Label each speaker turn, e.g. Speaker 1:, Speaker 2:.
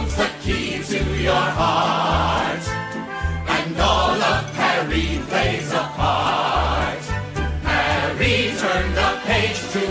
Speaker 1: holds the key to your heart, and all of Perry plays a part. Perry turned the page to